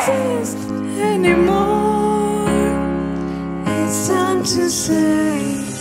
exist anymore. It's time to say.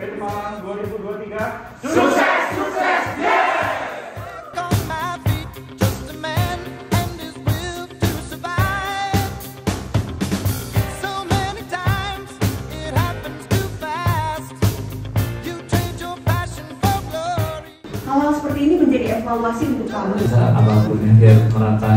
You trade your passion for glory. Hal-hal seperti ini menjadi evaluasi untuk kamu. bisa apa pun merata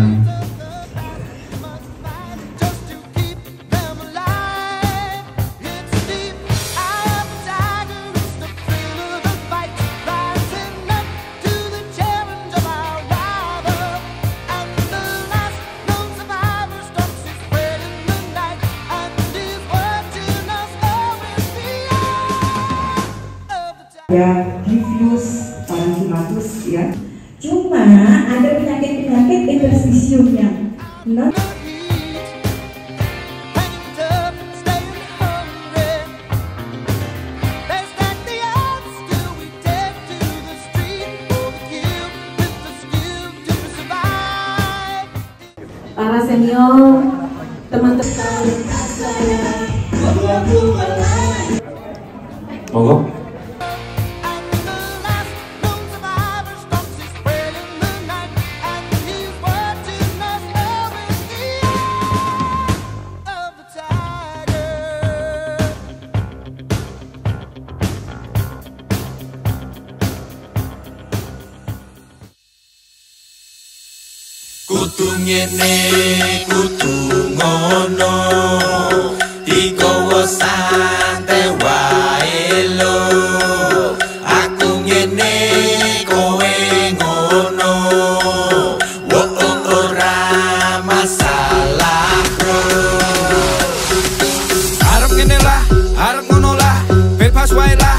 Ya, diffuse parenkimatus ya. Cuma ada penyakit-penyakit interstisium yang para senior teman-teman. Monggo Kutu ngene, kutu ngono. Digowo santai wae lo. Aku ngene, kowe ngono. Wo ora masalah bro. Arep ngene lah, arep ngono lah. Bebas wae lah,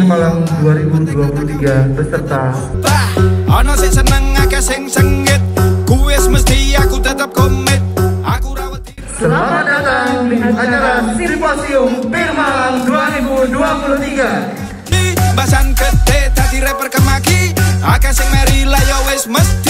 Akhir Malang 2023 beserta Bah, ono sing seneng akeh sing sengit Kuwi wis mesti aku tetep komit. Aku rawat Selamat datang di acara Simposium Bir Malang 2023 di basan gede tadi rapper kemaki. Akeh sing meri lah ya wis mesti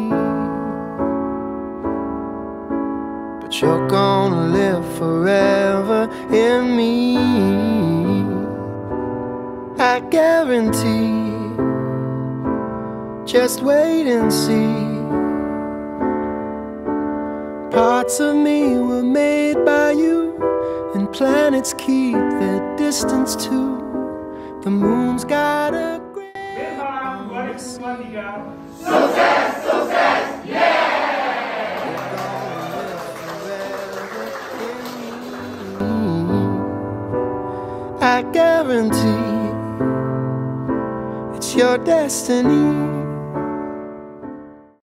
you're gonna live forever in me. I guarantee. Just wait and see. Parts of me were made by you, and planets keep their distance too. The moon's got a great. I guarantee it's your destiny.